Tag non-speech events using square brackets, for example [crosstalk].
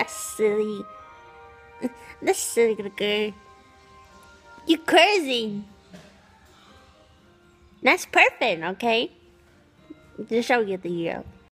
That's silly. [laughs] That's silly little girl. You crazy. That's perfect, okay? Just show you the year.